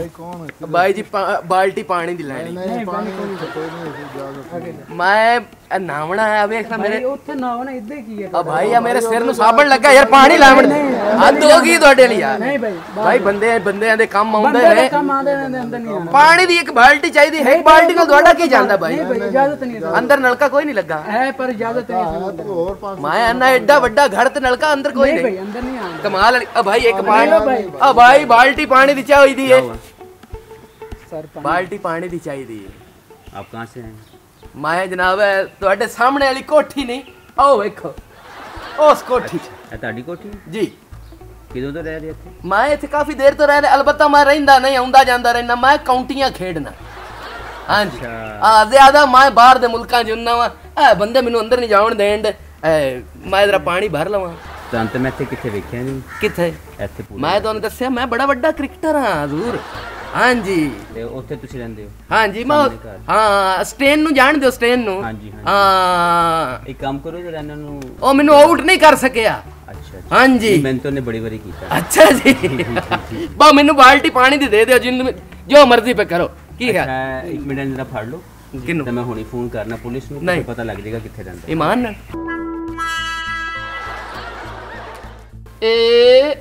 ਭਾਈ ਕੌਣ ਹੈ? ਬਾਈ ਜੀ ਬਾਲਟੀ ਪਾਣੀ ਦੀ ਲੈਣੀ। ਨਹੀਂ ਪਾਣੀ ਕੋਈ ਨਹੀਂ। ਮੈਂ ਨਾਵਣਾ ਹੈ ਵੇਖ ਨਾ ਮੇਰੇ ਭਾਈ ਉੱਥੇ ਨਾ ਹੋਣਾ ਇੱਦਾਂ ਕੀ ਹੈ ਆ ਭਾਈ ਆ ਮੇਰੇ ਸਿਰ ਨੂੰ ਸਾਬਣ ਲੱਗਾ ਯਾਰ ਪਾਣੀ ਲਾਵਣ ਦੇ ਹੱਦ ਹੋ ਗਈ ਤੁਹਾਡੇ ਲਈ ਯਾਰ ਨਹੀਂ ਭਾਈ ਭਾਈ ਬੰਦੇ ਬੰਦਿਆਂ ਦੇ ਕੰਮ ਆਉਂਦੇ ਬੰਦੇ ਦੇ ਨੇ ਕੰਮ ਆਉਂਦੇ ਨੇ ਅੰਦਰ ਨਹੀਂ ਆਉਣਾ ਪਾਣੀ ਦੀ ਇੱਕ ਬਾਲਟੀ ਚਾਹੀਦੀ ਹੈ ਇੱਕ ਬਾਲਟੀ ਨਾਲ ਤੁਹਾਡਾ ਕੀ ਜਾਂਦਾ ਭਾਈ ਨਹੀਂ ਭਾਈ ਇਜਾਜ਼ਤ ਨਹੀਂ ਹੈ ਅੰਦਰ ਨਲਕਾ ਕੋਈ ਨਹੀਂ ਲੱਗਾ ਹੈ ਪਰ ਇਜਾਜ਼ਤ ਨਹੀਂ ਹੈ ਹੈ ਤੂੰ ਹੋਰ ਪਾਸ ਮੈਂ ਅੰਨਾ ਐਡਾ ਵੱਡਾ ਘਰ ਤੇ ਨਲਕਾ ਅੰਦਰ ਕੋਈ ਨਹੀਂ ਨਹੀਂ ਭਾਈ ਅੰਦਰ ਨਹੀਂ ਆਉਣਾ ਕਮਾਲ ਵਾਲੀ ਆ ਭਾਈ ਇੱਕ ਪਾਣੀ ਆ ਭਾਈ ਬਾਲਟੀ ਪਾਣੀ ਦੀ ਚਾਹੀਦੀ ਹੈ ਸਰ ਬਾਲਟੀ ਪਾਣੀ ਦੀ ਚਾਹੀਦੀ ਹੈ आप कहाँ से हैं ਮੈਂ ਜਨਾਬ ਤੁਹਾਡੇ ਸਾਹਮਣੇ ਵਾਲੀ ਕੋਠੀ ਨਹੀਂ। ਆਓ ਵੇਖੋ। ਉਸ ਕੋਠੀ ਇਹ ਤੁਹਾਡੀ ਕੋਠੀ ਜੀ। ਕਿਦੋਂ ਤੋਂ ਰਹਿ ਰਹੇ ਇੱਥੇ? ਮੈਂ ਇੱਥੇ ਕਾਫੀ ਦੇਰ ਤੋਂ ਰਹਿ ਰਿਹਾ ਅਲਬત્ਤਾ ਮੈਂ ਰਹਿੰਦਾ ਨਹੀਂ ਆਉਂਦਾ ਜਾਂਦਾ ਰਹਿਣਾ ਮੈਂ ਕਾਉਂਟੀਆਂ ਖੇਡਣਾ। ਹਾਂਜੀ। ਆ ਜ਼ਿਆਦਾ ਮੈਂ ਬਾਹਰ ਦੇ ਮੁਲਕਾਂ ਹੁੰਨਾ ਵਾ। ਇਹ ਬੰਦੇ ਮੈਨੂੰ ਅੰਦਰ ਨਹੀਂ ਜਾਣ ਦੇਣ ਦੇ। ਮੈਂ ਜਰਾ ਪਾਣੀ ਭਰ ਲਵਾਂ। ਤਾਂ ਅੰਤ ਮੈਂ ਇੱਥੇ ਕਿੱਥੇ ਵੇਖਿਆ ਨਹੀਂ? ਕਿੱਥੇ? ਇੱਥੇ ਪੂਰਾ ਮੈਂ ਤੁਹਾਨੂੰ ਦੱਸਿਆ ਮੈਂ ਬੜਾ ਵੱਡਾ ਕ੍ਰਿਕਟਰ ਹਾਂ ਹਜ਼ੂਰ। ਹਾਂਜੀ। ਤੇ ਉੱਥੇ ਤੁਸੀਂ ਰਹਿੰਦੇ ਹੋ? ਹਾਂਜੀ ਮੈਂ ਸਾਹਮਣੇ ਘਰ। ਹਾਂ ਸਟੇਨ ਨੂੰ ਜਾਣਦੇ ਹੋ ਸਟੇਨ ਨੂੰ। ਹਾਂਜੀ, ਹਾਂਜੀ। ਹਾਂ। ਇੱਕ ਕੰਮ ਕਰੋ ਜਰਾ ਇਹਨਾਂ ਨੂੰ ਉਹ ਮੈਨੂੰ ਆਊਟ ਨਹੀਂ ਕਰ ਸਕਿਆ। ਅੱਛਾ ਅੱਛਾ। ਹਾਂਜੀ। ਮੈਂ ਤਾਂ ਨੇ ਬੜੀ ਵਾਰੀ ਕੀਤਾ। ਅੱਛਾ ਜੀ। ਬਾ ਮੈਨੂੰ ਬਾਲਟੀ ਪਾਣੀ ਦੀ ਦੇ ਦਿਓ ਜਿੰਨ ਜੋ ਮਰਜ਼ੀ ਪੇ ਕਰੋ। ਕੀ ਹੈ? ਅੱਛਾ ਇੱਕ ਮਿੰਟ ਜਰਾ ਫੜ ਲਓ। ਕਿਹਨੂੰ? ਤੇ ਮੈਂ ਹੁਣੀ ਫੋਨ ਕਰਨਾ ਪੁਲਿਸ ਨੂੰ ਨਹੀਂ। ਤੇ ਪਤਾ ਲੱਗ ਜਾਏਗਾ ਕਿੱਥੇ ਰਹਿੰਦਾ। ਇਮਾਨ ਨਾਲ। ਇਹ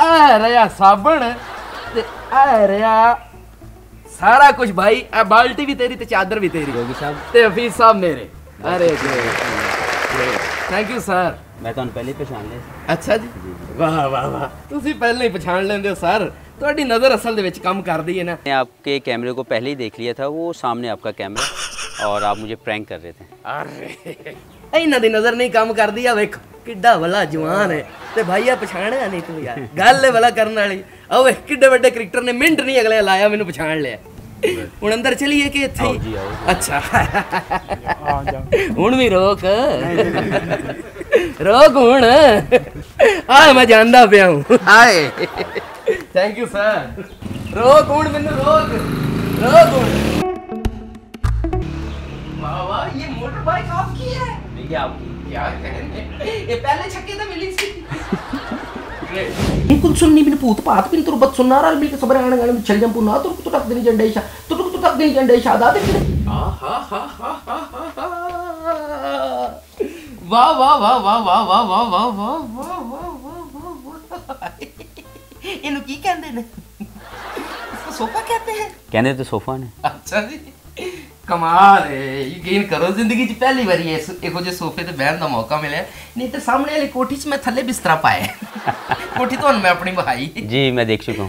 ਆ ਰਿਹਾ ਸਾਬਣ। ਤੇ ਆ ਰਿਹਾ ਸਾਰਾ ਕੁਝ ਭਾਈ ਆ ਬਾਲਟੀ ਵੀ ਤੇਰੀ ਤੇ ਚਾਦਰ ਵੀ ਤੇਰੀ ਜੋਗੀ ਸਾਹਿਬ ਤੇ ਹਫੀਜ਼ ਸਾਹਿਬ ਮੇਰੇ ਅਰੇ ਥੈਂਕ ਯੂ ਸਰ ਮੈਂ ਤੁਹਾਨੂੰ ਪਹਿਲੇ ਹੀ ਪਛਾਣ ਲਿਆ ਸੀ। ਅੱਛਾ ਜੀ ਵਾਹ ਵਾਹ ਵਾਹ ਤੁਸੀਂ ਪਹਿਲਾਂ ਹੀ ਪਛਾਣ ਲੈਂਦੇ ਹੋ ਸਰ ਤੁਹਾਡੀ ਨਜ਼ਰ ਅਸਲ ਦੇ ਵਿੱਚ ਕੰਮ ਕਰਦੀ ਹੈ ਨਾ मैंने आपके कैमरे को पहले ही देख लिया था वो सामने आपका कैमरा और आप मुझे प्रैंक कर रहे थे ਅਰੇ ਇਹਨਾਂ ਦੀ ਨਜ਼ਰ ਨਹੀਂ ਕੰਮ ਕਰਦੀ ਆ ਵੇਖ ਕਿੱਡਾ ਵੱਲਾ ਜਵਾਨ ਹੈ ਤੇ ਭਾਈਆ ਪਛਾਣਿਆ ਨਹੀਂ ਤੂੰ ਯਾਰ ਗੱਲ ਹੈ ਵੱਲਾ ਕਰਨ ਵਾਲੀ ਓਏ ਕਿੱਡੇ ਵੱਡੇ ਕ੍ਰਿਕਟਰ ਨੇ ਮਿੰਟ ਨਹੀਂ ਅਗਲੇ ਲਾਇਆ ਮੈਨੂੰ ਪਛਾਣ ਲਿਆ ਹੁਣ ਅੰਦਰ ਚਲੀਏ ਕਿ ਇੱਥੇ ਹੀ ਅੱਛਾ ਹੁਣ ਵੀ ਰੋਕ ਰੋਕ ਹੁਣ ਆ ਮੈਂ ਜਾਣਦਾ ਪਿਆ ਹੂੰ ਹਾਏ ਥੈਂਕ ਯੂ ਸਰ ਰੋਕ ਹੁਣ ਮੈਨੂੰ ਰੋਕ ਰੋਕ ਹੁਣ ਵਾਹ ਵਾਹ ਇਹ ਮੋਟਰ ਬਾਈਕ ਆਪਕੀ ਹੈ सोफा सोफा ने अच्छा जी ਕਮਾਲ ਏ ਯਕੀਨ ਕਰੋ ਜ਼ਿੰਦਗੀ 'ਚ ਪਹਿਲੀ ਵਾਰੀ ਇਸ ਇਹੋ ਜਿਹੇ ਸੋਫੇ ਤੇ ਬਹਿਣ ਦਾ ਮੌਕਾ ਮਿਲਿਆ ਨਹੀਂ ਤੇ ਸਾਹਮਣੇ ਵਾਲੀ ਕੋਠੀ 'ਚ ਮੈਂ ਥੱਲੇ ਬਿਸਤਰਾ ਪਾਇਆ ਕੋਠੀ ਤੁਹਾਨੂੰ ਮੈਂ ਆਪਣੀ ਬਹਾਈ ਜੀ ਮੈਂ ਦੇਖ ਚੁੱਕਾ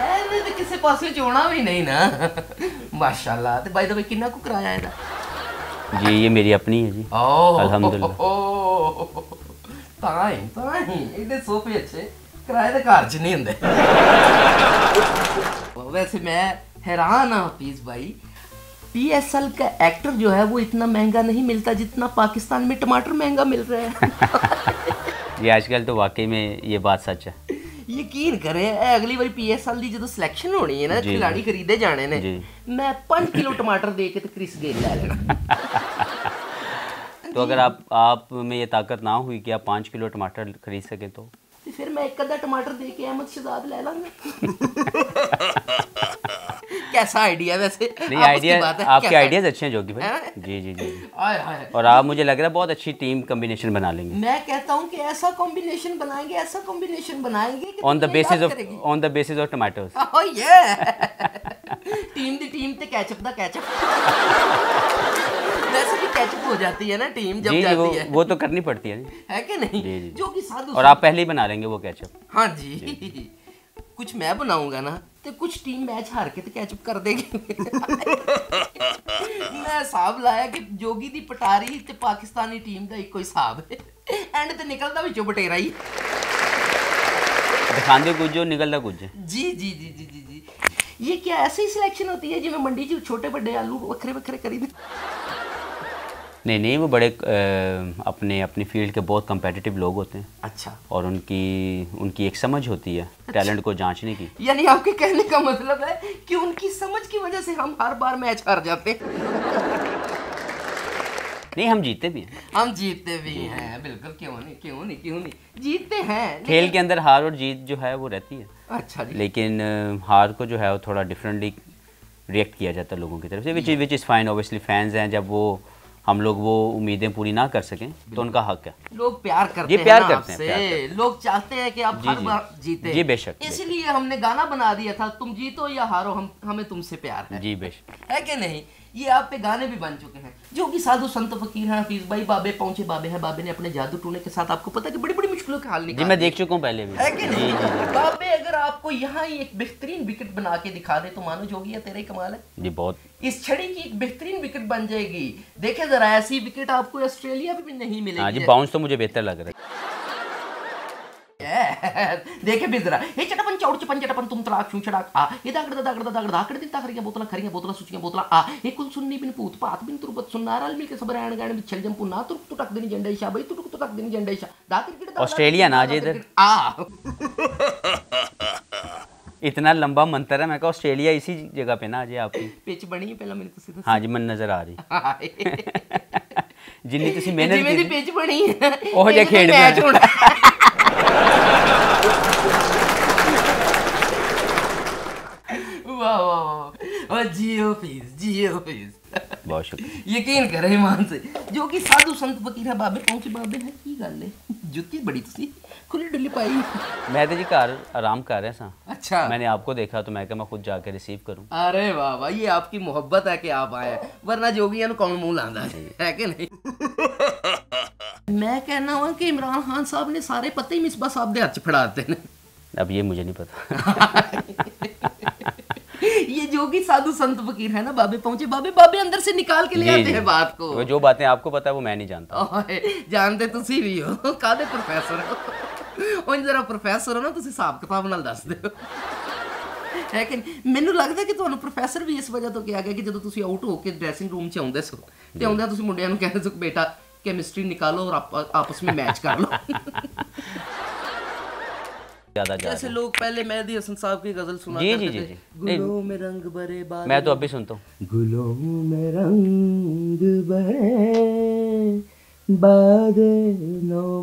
ਐਵੇਂ ਤੇ ਕਿਸੇ ਪਾਸੇ ਚੋਣਾ ਵੀ ਨਹੀਂ ਨਾ ਮਾਸ਼ਾਅੱਲਾ ਤੇ ਬਾਈ ਦਾ ਵੇ ਕਿੰਨਾ ਕੁ ਕਿਰਾਇਆ ਇਹਦਾ ਜੀ ਇਹ ਮੇਰੀ ਆਪਣੀ ਹੈ ਜੀ ਓ ਅਲਹਮਦੁਲਿਲਾ ਤਾਂ ਹੀ ਤਾਂ ਹੀ ਇਹਦੇ ਸੋਫੇ ਅੱਛੇ ਕਿਰਾਏ ਦੇ ਘਰ 'ਚ ਨਹੀਂ ਹੁੰਦੇ ਵੈਸੇ ਮੈਂ हैरान हूँ हफीज भाई पीएसएल का एक्टर जो है वो इतना महंगा नहीं मिलता जितना पाकिस्तान में टमाटर महंगा मिल रहा है ये आजकल तो वाकई में ये बात सच है ਯਕੀਨ ਕਰੇ ਇਹ ਅਗਲੀ ਵਾਰੀ ਪੀਐਸਐਲ ਦੀ ਜਦੋਂ ਸਿਲੈਕਸ਼ਨ ਹੋਣੀ ਹੈ ਨਾ ਜੀ। ਖਿਲਾੜੀ ਖਰੀਦੇ ਜਾਣੇ ਨੇ ਜੀ। ਮੈਂ 5 ਕਿਲੋ ਟਮਾਟਰ ਦੇ ਕੇ ਤੇ ਕ੍ਰਿਸ ਗੇਲ ਲੈ ਲੈਣਾ तो अगर आप आप में ये ताकत ना हुई कि आप पाँच किलो टमाटर खरीद सकें तो ਤੇ ਫਿਰ ਮੈਂ ਇੱਕ ਅੱਧਾ ਟਮਾਟਰ ਦੇ ਕੇ ਅਹਿਮਦ ਸ਼ਹਜ਼ਾਦ ਲੈ ਲਾਂਗਾ कैसा आइडिया वैसे? नहीं आइडिया आपके आइडियाज़ अच्छे हैं जोगी भाई। जी जी जी और आप मुझे लग रहा है बहुत अच्छी टीम कम्बिनेशन बना लेंगे। मैं कहता हूँ कि ऐसा कॉम्बिनेशन बनाएँगे ऐसा कॉम्बिनेशन बनाएँगे on the basis of on the basis of tomatoes Oh team the team ते कैचअप दा कैचअप वैसे भी कैचअप हो जाती है ना टीम जब जी जी जाती वो है। वो तो करनी पड़ती है। है कि नहीं? जी, जी। जो। कि साधु और आप पहले ही बना लेंगे वो कैचअप हाँ जी, जी। कुछ मैं बनाऊँगा ना तो कुछ टीम मैच हार के तो कैचअप कर देगी। ਮੈਂ ਹਿਸਾਬ ਲਾਇਆ ਕਿ ਜੋਗੀ ਦੀ ਪਟਾਰੀ ਤੇ ਪਾਕਿਸਤਾਨੀ ਟੀਮ ਦਾ ਇੱਕੋ ਹੀ ਹਿਸਾਬ ਹੈ ਐਂਡ ਤੇ ਨਿਕਲਦਾ ਵਿੱਚੋਂ ਬਟੇਰਾ ਹੀ ਦਿਖਾਉਂਦੇ ਕੁਝ ਜੋ ਨਿਕਲਦਾ ਕੁਝ ਜੀ ਜੀ ਜੀ ਜੀ ਜੀ ये क्या ऐसी सिलेक्शन होती है जिसमें मंडी जी छोटे बड़े आलू बखरे बखरे करी दे नहीं नहीं वो बड़े अ, अपने अपनी फ़ील्ड के बहुत कंपेटिटिव लोग होते हैं। अच्छा। और उनकी उनकी एक समझ होती है अच्छा। टैलेंट को जांचने की। यानी आपके कहने का मतलब है कि उनकी समझ की वजह से हम हर बार मैच हार जाते नहीं हम जीते भी हैं। हम जीतते भी जीते हैं बिल्कुल क्यों नहीं क्यों नहीं क्यों नहीं। जीतते हैं खेल के अंदर हार और जीत जो है वो रहती है। अच्छा जी। लेकिन हार को जो है वो थोड़ा डिफरेंटली रिएक्ट किया जाता है लोगों की तरफ़ से which which is fine obviously fans हैं जब वो हम लोग वो उम्मीदें पूरी ना कर सकें तो उनका हक है। लोग प्यार करते ये हैं प्यार हैं करते हैं, प्यार करते लोग चाहते हैं कि आप जी, हर जी। बार जीते। जी, बेशक। इसलिए हमने गाना बना दिया था तुम जीतो या हारो हम हमें तुमसे प्यार है। जी बेशक। है कि नहीं? ये आप पे गाने भी बन चुके हैं। जो कि साधु संत फकीर हैं हफीज भाई बाबे पहुँचे बाबे हैं बाबे ने अपने जादू टूने के साथ आपको पता है कि बड़ी बड़ी मुश्किलों के हाल जी निकाले। मैं देख चुका हूँ पहले भी। है कि नहीं? बाबे अगर आपको यहाँ ही एक बेहतरीन विकेट बना के दिखा दे तो मानो जोगी है तेरा ही कमाल है। जी बहुत। इस छड़ी की एक बेहतरीन विकेट बन जाएगी। देखे जरा ऐसी विकेट आपको ऑस्ट्रेलिया में भी नहीं मिलेगी। हाँ बाउंस तो मुझे बेहतर लग रहा है। ದೇಕೆ ಬಿದ್ದಿರ ಹೇ ಚಟಪಂಚ ಉಡುಚಿ ಪಂಚಟಪನ್ ತುಂತರ ಕ್ಷೂ ಚಡಾಕ್ ಆ ಇದಾಗಡದ ದಾಗಡದ ದಾಗಡದ ಆ ಕಡೆ ದಿತ್ತ ಕರಿಗೆ ಬೋತಲ ಕರಿಗೆ ಬೋತಲ ಸುಚಿಗೆ ಬೋತಲ ಆ ಏಕುನ್ ಸುನ್ನಿ ಬಿನ್ ಪೂತ್ ಪಾತ್ ಬಿನ್ ತುರುಪತ್ ಸುನ್ನಾರಲ್ ಬಿಲ್ के सबरायण गाण भी छल जंपू ना तुरक तुटक दिन जंडेशा भाई तुटक तुटक दिन जंडेशा दा क्रिकेट ऑस्ट्रेलिया ना जे इधर आ इतना लंबा मंतर है मैं कहा ऑस्ट्रेलिया इसी जगह पे ना जी आपकी पिच बनी है पहला मेरे को सीधा हाँ जी मन नज़र आ रही जिन्नी ਤੁਸੀਂ ਮਿਹਨਤ ਕੀਤੀ ਜਿਵੇਂ ਦੀ ਪਿਚ ਬਣੀ ਉਹ ਜੇ ਖੇਡਦਾ बाबा जियो प्लीज़ जियो प्लीज़ बहुत शुक्रिया। ਯਕੀਨ ਕਰ ਇਮਾਨ ਸੇ ਜੋ ਕਿ ਸਾਧੂ ਸੰਤ ਫਕੀਰ ਹੈ ਬਾਬੇ ਕੌਣ ਸੀ ਬਾਬੇ ਹੈ ਕੀ ਗੱਲ ਹੈ ਜੁੱਤੀ ਬੜੀ ਤੁਸੀਂ ਖੁੱਲੀ ਡੁੱਲੀ ਪਾਈ ਮੈਂ ਤੇ ਜੀ ਘਰ ਆਰਾਮ ਕਰ ਰਿਹਾ ਸਾਂ अच्छा। मैंने आपको देखा तो मैं कहा मैं खुद जाके रिसीव करूँ। अरे वाह वाह ये आपकी मोहब्बत है कि आप आए वरना जोगिया नु कौन मुँह लांदा? है है कि नहीं? मैं कहना हूँ कि इमरान खान साहब ने सारे पत्ते ही मिसबा साहब दे हाथ फड़ा देते ने। अब ये मुझे नहीं पता। ये जोगी साधु संत फकीर है ना बाबे पहुंचे बाबे बाबे अंदर से निकाल के ले जी, आते जी। हैं बात को वो जो बातें आपको पता है वो मैं नहीं जानता ਓਏ ਜਾਣਦੇ ਤੁਸੀਂ ਵੀ ਹੋ ਕਾਦੇ ਪ੍ਰੋਫੈਸਰ ਹੋ ਉਹ ਜਰਾ ਪ੍ਰੋਫੈਸਰ ਹੋ ਨਾ ਤੁਸੀਂ ਹਿਸਾਬ ਕਿਤਾਬ ਨਾਲ ਦੱਸ ਦਿਓ ਹੈ ਕਿ ਨਹੀਂ? ਮੈਨੂੰ ਲੱਗਦਾ ਕਿ ਤੁਹਾਨੂੰ ਪ੍ਰੋਫੈਸਰ ਵੀ ਇਸ ਵਜ੍ਹਾ ਤੋਂ ਕਿਹਾ ਗਿਆ ਕਿ ਜਦੋਂ ਤੁਸੀਂ ਆਊਟ ਹੋ ਕੇ ਡਰੈਸਿੰਗ ਰੂਮ 'ਚ ਆਉਂਦੇ ਸੋ ਤੇ ਆਉਂਦਿਆਂ ਤੁਸੀਂ ਮੁੰਡਿਆਂ ਨੂੰ ਕਹਿੰਦੇ ਸੋ ਕਿ ਬੇਟਾ केमिस्ट्री निकालो और आप, आपस में मैच कर लो ज़्यादा जा जैसे लोग पहले मेहदी हसन साहब की गज़ल सुना जी, जी, जी, जी। गुलों में रंग भरे बाल मैं तो अब भी सुनता हूँ। गुलों में रंग भरे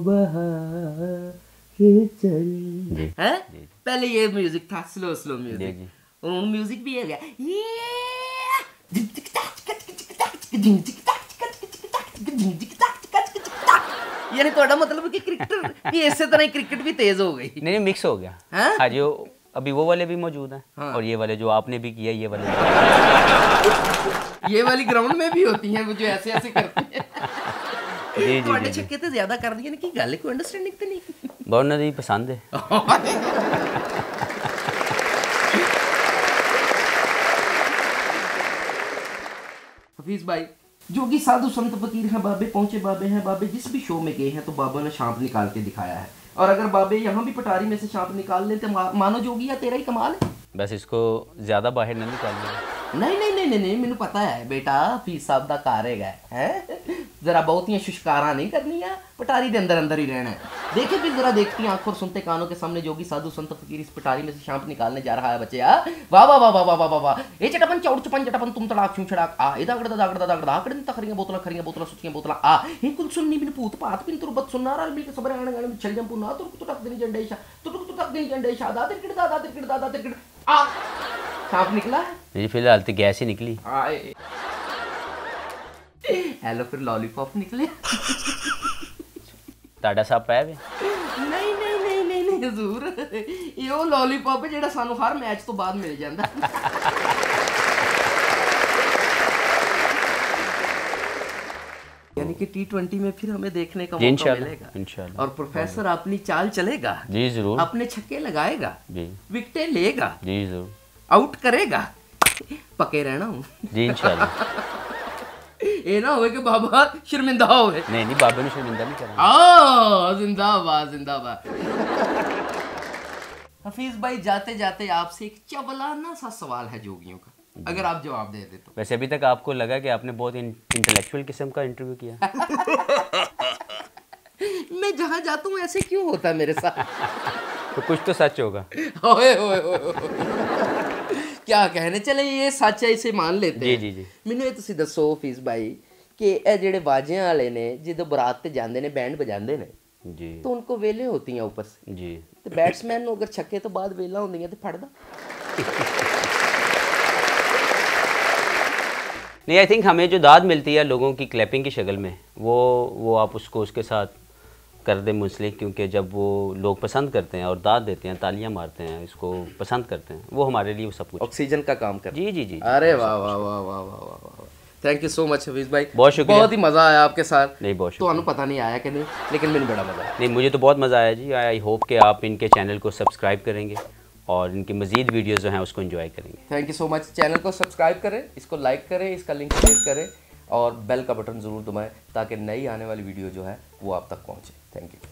बहार चल। है? पहले ये म्यूज़िक था स्लो स्लो म्यूज़िक और म्यूज़िक भी है क्या यानी ਤੁਹਾਡਾ ਮਤਲਬ ਕਿ ਕ੍ਰਿਕਟਰ ਵੀ ਇਸੇ ਤਰ੍ਹਾਂ ਹੀ ਕ੍ਰਿਕਟ ਵੀ ਤੇਜ਼ ਹੋ ਗਈ नहीं नहीं मिक्स हो गया हैं? हाँ जी वो- अभी वो वाले भी मौजूद हैं हाँ। और ये वाले जो आपने भी किया ये वाले भी। ये वाली ग्राउंड में भी होती हैं वो जो ऐसे ऐसे करती हैं जी जी ਤੁਹਾਡੇ जी, जी ਛੱਕੇ ਤੇ ਜ਼ਿਆਦਾ ਕਰਦੀਆਂ ਨੇ ਕੀ ਗੱਲ ਹੈ ਕੋਈ ਅੰਡਰਸਟੈਂਡਿੰਗ ਤੇ ਨਹੀਂ बहुत नहीं पसंद है हफीज भाई जोगी साधु संत फकीर हैं बाबे पहुँचे बाबे हैं बाबे जिस भी शो में गए हैं तो बाबा ने शांप निकाल के दिखाया है। और अगर बाबे यहाँ भी पटारी में से शांप निकाल लेते तो मानो जोगी या तेरा ही कमाल है। बस इसको ज़्यादा बाहर नहीं निकालना नहीं नहीं नहीं नहीं नहीं मैंू पता है बेटा फ़ीस साहब का कार है जरा बहुत ही शुशकारा नहीं करनी है पटारी के अंदर अंदर ही रहना है। देखे भी जरा देखती हैं आँखों और सुनते कानों के सामने जोगी साधु संत फकीर इस पटारी में से सांप निकालने जा रहा है बच्चे आ वाह वाह वाह वाह वाह वाह वाह। वाह ये चटपन चौड़ चपन चटपन तुम तड़ाक छू छड़ाक। आ ये दागड़ दागड़ दागड़ दागड़ दिन तखरियाँ बोतला खरियाँ बोतला सुचियाँ बोतला। आ ये कुल सुन्नी बिन पूत पात बिन तुरबत सुन्नारा मिल के सब रहण गाण छल जम पुना तुरक तुटक दिन जंडेशा तुटक तुटक दिन जंडेशा दा तिरकिड़ दा दा तिरकिड़ दा दा तिरकिड़। आ सांप निकला? है जी फ़िलहाल तो गैस ही निकली। आए। हेलो फिर लॉलीपॉप निकले। ਤੁਹਾਡਾ ਸਭ ਪੈ ਵੇ ਨਹੀਂ ਨਹੀਂ ਨਹੀਂ ਨਹੀਂ ਨਹੀਂ ਹਜ਼ੂਰ ਇਹ ਉਹ ਲੌਲੀਪੌਪ ਹੈ ਜਿਹੜਾ ਸਾਨੂੰ ਹਰ ਮੈਚ ਤੋਂ ਬਾਅਦ ਮਿਲ ਜਾਂਦਾ यानी कि टी ट्वेंटी में फिर हमें देखने का जी मौका इंशाल्लाह मिलेगा इंशाल्लाह और प्रोफेसर अपनी चाल चलेगा जी ज़रूर अपने छक्के लगाएगा जी विकेटें लेगा जी ज़रूर आउट करेगा पके रहना हूँ जी इंशाल्लाह ਇਹ ਨਾ ਹੋਵੇ ਕਿ ਬਾਬਾ ਸ਼ਰਮਿੰਦਾ ਹੋਵੇ नहीं नहीं बाबे ने शर्मिंदा नहीं करा आ, जिंदाबाद जिंदाबाद हफीज भाई जाते जाते आपसे एक चबलाना सा सवाल है जोगियों का अगर आप जवाब दे दे तो वैसे अभी तक आपको लगा कि आपने बहुत इंटेलेक्चुअल किस्म का इंटरव्यू किया मैं जहां जाता हूँ ऐसे क्यों होता है मेरे साथ तो कुछ तो सच होगा ओए ओए ओए ओए। क्या कहने चले ये सच है इसे मान लेते जी हैं जी जी ਮੈਨੂੰ ਇਹ ਤੁਸੀਂ ਦੱਸੋ ਫੀਸ ਭਾਈ ਕਿ ਇਹ ਜਿਹੜੇ ਬਾਜਿਆਂ ਵਾਲੇ ਨੇ ਜਦੋਂ ਬਰਾਤ ਤੇ ਜਾਂਦੇ ਨੇ ਬੈਂਡ ਵਜਾਉਂਦੇ ਨੇ जी ਤਾਂ ਉਨਕੋ ਵੇਲੇ ਹੋਤੀਆਂ ਉੱਪਰ ਸੇ जी ਤੇ ਬੈਟਸਮੈਨ ਨੂੰ ਅਗਰ ਛੱਕੇ ਤੋਂ ਬਾਅਦ ਵੇਲਾ ਹੁੰਦੀਆਂ ਤੇ ਫੜਦਾ नहीं आई थिंक हमें जो दाद मिलती है लोगों की क्लैपिंग की शक्ल में वो वो आप उसको उसके साथ कर दे मुंसलिक क्योंकि जब वो लोग पसंद करते हैं और दाद देते हैं तालियाँ मारते हैं इसको पसंद करते हैं वो हमारे लिए वो सब कुछ ऑक्सीजन का काम कर जी जी जी अरे वाह वाह वाह वाह वाह वाह thank you so much Hafeez भाई। बहुत शुक्रिया। बहुत ही मज़ा आया आपके साथ। नहीं बहुत शुक्रिया। तो पता नहीं आया कि नहीं लेकिन मैंने बड़ा मज़ा आया। नहीं मुझे तो बहुत मज़ा आया जी। आई होप कि आप इनके चैनल को सब्सक्राइब करेंगे और इनकी मजीद वीडियोज़ जो हैं उसको इन्जॉय करेंगे। Thank you so much channel को सब्सक्राइब करें इसको लाइक करें इसका लिंक शेयर करें और बेल का बटन ज़रूर दबाएँ ताकि नई आने वाली वीडियो जो है वो आप तक पहुँचे। Thank you